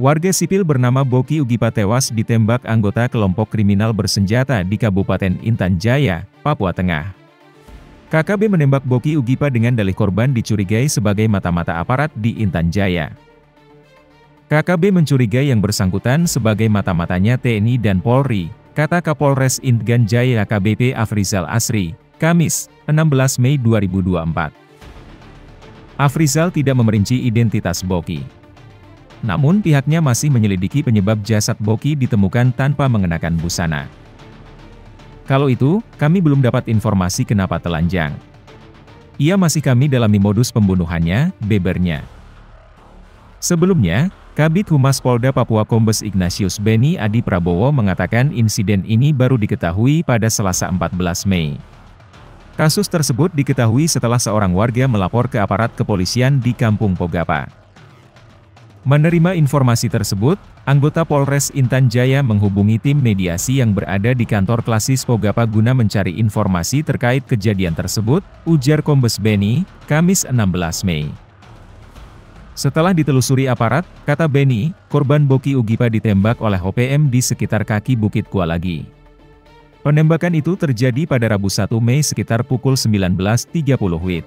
Warga sipil bernama Boki Ugipa tewas ditembak anggota kelompok kriminal bersenjata di Kabupaten Intan Jaya, Papua Tengah. KKB menembak Boki Ugipa dengan dalih korban dicurigai sebagai mata-mata aparat di Intan Jaya. KKB mencurigai yang bersangkutan sebagai mata-matanya TNI dan Polri, kata Kapolres Intan Jaya KBP Afrizal Asri, Kamis, 16 Mei 2024. Afrizal tidak memerinci identitas Boki. Namun pihaknya masih menyelidiki penyebab jasad Boki ditemukan tanpa mengenakan busana. Kalau itu, kami belum dapat informasi kenapa telanjang. Ia masih kami dalami modus pembunuhannya, bebernya. Sebelumnya, Kabit Humas Polda Papua Kombes Ignatius Beni Adi Prabowo mengatakan insiden ini baru diketahui pada Selasa 14 Mei. Kasus tersebut diketahui setelah seorang warga melapor ke aparat kepolisian di Kampung Pogapa. Menerima informasi tersebut, anggota Polres Intan Jaya menghubungi tim mediasi yang berada di kantor klasis Pogapa guna mencari informasi terkait kejadian tersebut, ujar Kombes Beni, Kamis 16 Mei. Setelah ditelusuri aparat, kata Beni, korban Boki Ugipa ditembak oleh OPM di sekitar kaki Bukit Kualagi. Penembakan itu terjadi pada Rabu 1 Mei sekitar pukul 19.30 WIB.